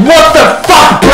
What the fuck,